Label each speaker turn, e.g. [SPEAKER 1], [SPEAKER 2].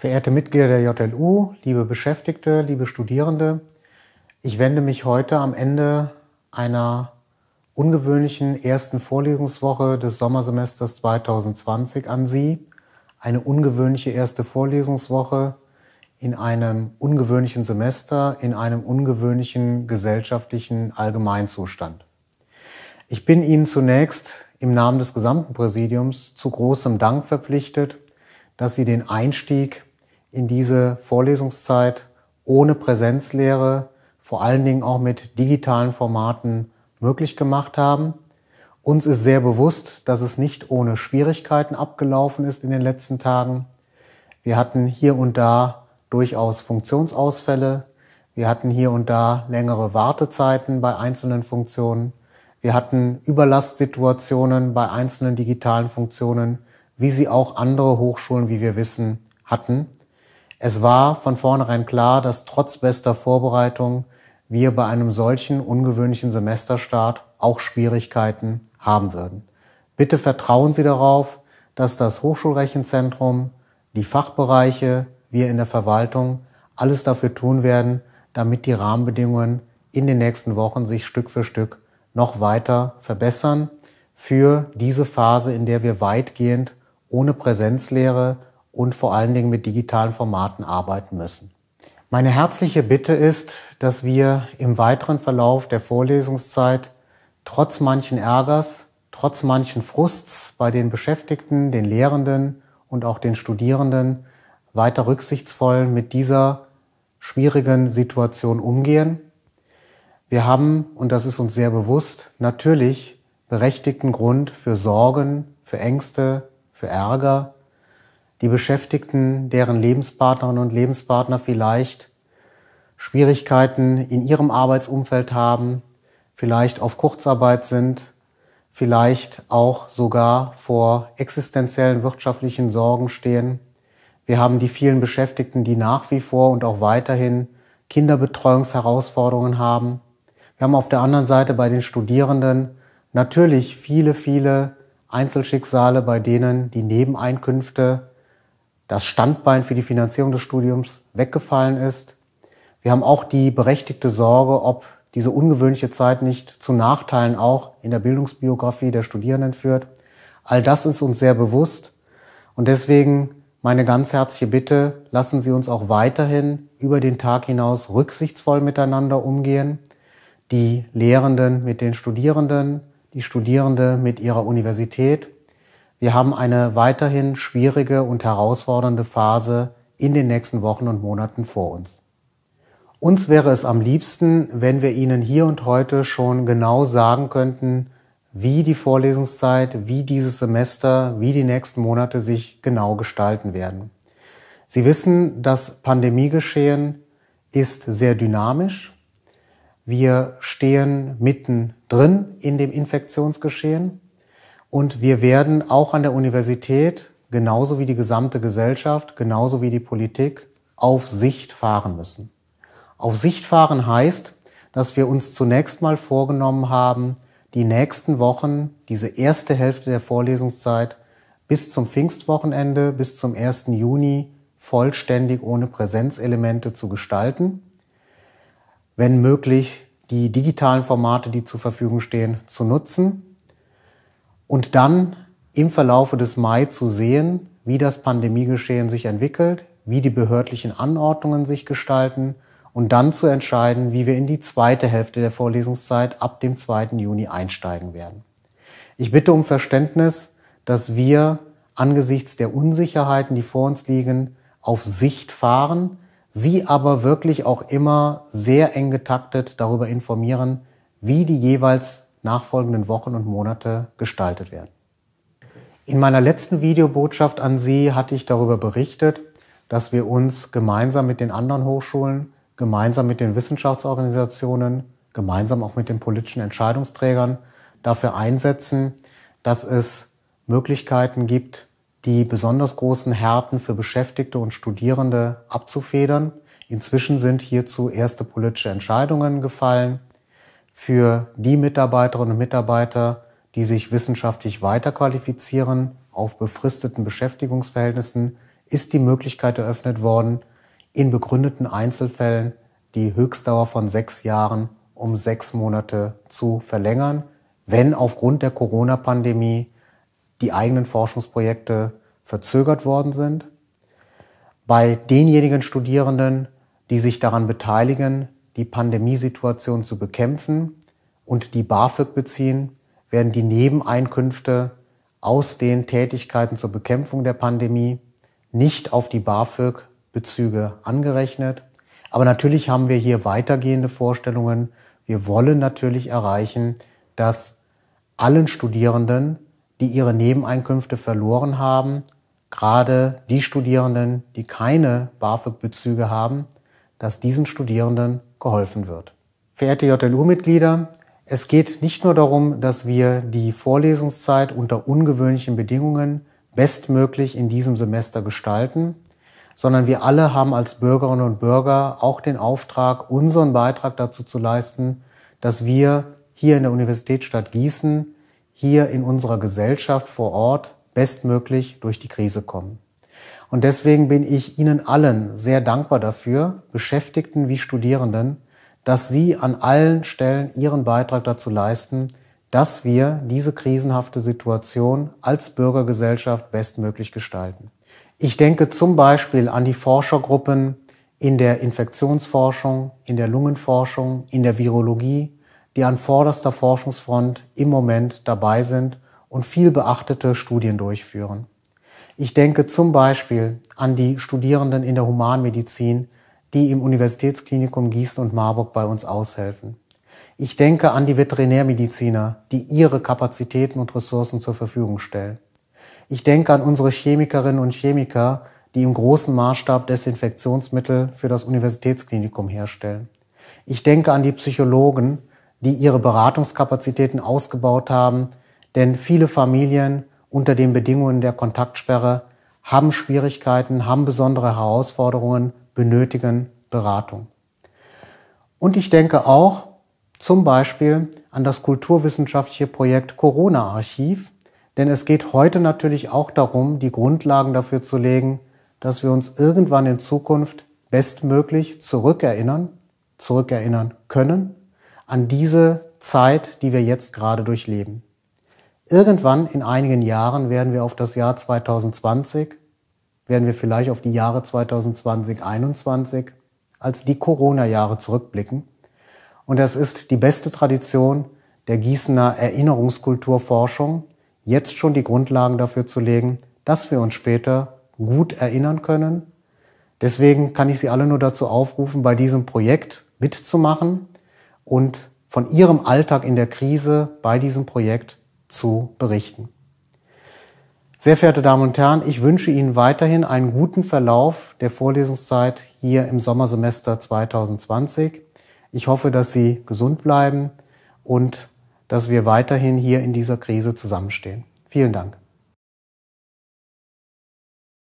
[SPEAKER 1] Verehrte Mitglieder der JLU, liebe Beschäftigte, liebe Studierende, ich wende mich heute am Ende einer ungewöhnlichen ersten Vorlesungswoche des Sommersemesters 2020 an Sie. Eine ungewöhnliche erste Vorlesungswoche in einem ungewöhnlichen Semester, in einem ungewöhnlichen gesellschaftlichen Allgemeinzustand. Ich bin Ihnen zunächst im Namen des gesamten Präsidiums zu großem Dank verpflichtet, dass Sie den Einstieg in diese Vorlesungszeit ohne Präsenzlehre, vor allen Dingen auch mit digitalen Formaten möglich gemacht haben. Uns ist sehr bewusst, dass es nicht ohne Schwierigkeiten abgelaufen ist in den letzten Tagen. Wir hatten hier und da durchaus Funktionsausfälle. Wir hatten hier und da längere Wartezeiten bei einzelnen Funktionen. Wir hatten Überlastsituationen bei einzelnen digitalen Funktionen, wie sie auch andere Hochschulen, wie wir wissen, hatten. Es war von vornherein klar, dass trotz bester Vorbereitung wir bei einem solchen ungewöhnlichen Semesterstart auch Schwierigkeiten haben würden. Bitte vertrauen Sie darauf, dass das Hochschulrechenzentrum, die Fachbereiche, wir in der Verwaltung alles dafür tun werden, damit die Rahmenbedingungen in den nächsten Wochen sich Stück für Stück noch weiter verbessern für diese Phase, in der wir weitgehend ohne Präsenzlehre und vor allen Dingen mit digitalen Formaten arbeiten müssen. Meine herzliche Bitte ist, dass wir im weiteren Verlauf der Vorlesungszeit trotz manchen Ärgers, trotz manchen Frusts bei den Beschäftigten, den Lehrenden und auch den Studierenden weiter rücksichtsvoll mit dieser schwierigen Situation umgehen wir haben, und das ist uns sehr bewusst, natürlich berechtigten Grund für Sorgen, für Ängste, für Ärger. Die Beschäftigten, deren Lebenspartnerinnen und Lebenspartner vielleicht Schwierigkeiten in ihrem Arbeitsumfeld haben, vielleicht auf Kurzarbeit sind, vielleicht auch sogar vor existenziellen wirtschaftlichen Sorgen stehen. Wir haben die vielen Beschäftigten, die nach wie vor und auch weiterhin Kinderbetreuungsherausforderungen haben. Wir haben auf der anderen Seite bei den Studierenden natürlich viele, viele Einzelschicksale, bei denen die Nebeneinkünfte, das Standbein für die Finanzierung des Studiums weggefallen ist. Wir haben auch die berechtigte Sorge, ob diese ungewöhnliche Zeit nicht zu Nachteilen auch in der Bildungsbiografie der Studierenden führt. All das ist uns sehr bewusst und deswegen meine ganz herzliche Bitte, lassen Sie uns auch weiterhin über den Tag hinaus rücksichtsvoll miteinander umgehen die Lehrenden mit den Studierenden, die Studierende mit ihrer Universität. Wir haben eine weiterhin schwierige und herausfordernde Phase in den nächsten Wochen und Monaten vor uns. Uns wäre es am liebsten, wenn wir Ihnen hier und heute schon genau sagen könnten, wie die Vorlesungszeit, wie dieses Semester, wie die nächsten Monate sich genau gestalten werden. Sie wissen, das Pandemiegeschehen ist sehr dynamisch. Wir stehen mittendrin in dem Infektionsgeschehen und wir werden auch an der Universität, genauso wie die gesamte Gesellschaft, genauso wie die Politik, auf Sicht fahren müssen. Auf Sicht fahren heißt, dass wir uns zunächst mal vorgenommen haben, die nächsten Wochen, diese erste Hälfte der Vorlesungszeit bis zum Pfingstwochenende, bis zum 1. Juni vollständig ohne Präsenzelemente zu gestalten wenn möglich, die digitalen Formate, die zur Verfügung stehen, zu nutzen und dann im Verlaufe des Mai zu sehen, wie das Pandemiegeschehen sich entwickelt, wie die behördlichen Anordnungen sich gestalten und dann zu entscheiden, wie wir in die zweite Hälfte der Vorlesungszeit ab dem 2. Juni einsteigen werden. Ich bitte um Verständnis, dass wir angesichts der Unsicherheiten, die vor uns liegen, auf Sicht fahren, Sie aber wirklich auch immer sehr eng getaktet darüber informieren, wie die jeweils nachfolgenden Wochen und Monate gestaltet werden. In meiner letzten Videobotschaft an Sie hatte ich darüber berichtet, dass wir uns gemeinsam mit den anderen Hochschulen, gemeinsam mit den Wissenschaftsorganisationen, gemeinsam auch mit den politischen Entscheidungsträgern dafür einsetzen, dass es Möglichkeiten gibt, die besonders großen Härten für Beschäftigte und Studierende abzufedern. Inzwischen sind hierzu erste politische Entscheidungen gefallen. Für die Mitarbeiterinnen und Mitarbeiter, die sich wissenschaftlich weiterqualifizieren auf befristeten Beschäftigungsverhältnissen, ist die Möglichkeit eröffnet worden, in begründeten Einzelfällen die Höchstdauer von sechs Jahren um sechs Monate zu verlängern, wenn aufgrund der Corona-Pandemie die eigenen Forschungsprojekte verzögert worden sind. Bei denjenigen Studierenden, die sich daran beteiligen, die Pandemiesituation zu bekämpfen und die BAföG beziehen, werden die Nebeneinkünfte aus den Tätigkeiten zur Bekämpfung der Pandemie nicht auf die BAföG-Bezüge angerechnet. Aber natürlich haben wir hier weitergehende Vorstellungen. Wir wollen natürlich erreichen, dass allen Studierenden, die ihre Nebeneinkünfte verloren haben, gerade die Studierenden, die keine BAföG-Bezüge haben, dass diesen Studierenden geholfen wird. Verehrte JLU-Mitglieder, es geht nicht nur darum, dass wir die Vorlesungszeit unter ungewöhnlichen Bedingungen bestmöglich in diesem Semester gestalten, sondern wir alle haben als Bürgerinnen und Bürger auch den Auftrag, unseren Beitrag dazu zu leisten, dass wir hier in der Universitätsstadt Gießen, hier in unserer Gesellschaft vor Ort bestmöglich durch die Krise kommen. Und deswegen bin ich Ihnen allen sehr dankbar dafür, Beschäftigten wie Studierenden, dass Sie an allen Stellen Ihren Beitrag dazu leisten, dass wir diese krisenhafte Situation als Bürgergesellschaft bestmöglich gestalten. Ich denke zum Beispiel an die Forschergruppen in der Infektionsforschung, in der Lungenforschung, in der Virologie, die an vorderster Forschungsfront im Moment dabei sind und viel beachtete Studien durchführen. Ich denke zum Beispiel an die Studierenden in der Humanmedizin, die im Universitätsklinikum Gießen und Marburg bei uns aushelfen. Ich denke an die Veterinärmediziner, die ihre Kapazitäten und Ressourcen zur Verfügung stellen. Ich denke an unsere Chemikerinnen und Chemiker, die im großen Maßstab Desinfektionsmittel für das Universitätsklinikum herstellen. Ich denke an die Psychologen, die ihre Beratungskapazitäten ausgebaut haben, denn viele Familien unter den Bedingungen der Kontaktsperre haben Schwierigkeiten, haben besondere Herausforderungen benötigen Beratung. Und ich denke auch zum Beispiel an das kulturwissenschaftliche Projekt Corona-Archiv, denn es geht heute natürlich auch darum, die Grundlagen dafür zu legen, dass wir uns irgendwann in Zukunft bestmöglich zurückerinnern, zurückerinnern können an diese Zeit, die wir jetzt gerade durchleben. Irgendwann in einigen Jahren werden wir auf das Jahr 2020 werden wir vielleicht auf die Jahre 2020, 2021 als die Corona-Jahre zurückblicken. Und es ist die beste Tradition der Gießener Erinnerungskulturforschung, jetzt schon die Grundlagen dafür zu legen, dass wir uns später gut erinnern können. Deswegen kann ich Sie alle nur dazu aufrufen, bei diesem Projekt mitzumachen und von Ihrem Alltag in der Krise bei diesem Projekt zu berichten. Sehr verehrte Damen und Herren, ich wünsche Ihnen weiterhin einen guten Verlauf der Vorlesungszeit hier im Sommersemester 2020. Ich hoffe, dass Sie gesund bleiben und dass wir weiterhin hier in dieser Krise zusammenstehen. Vielen Dank.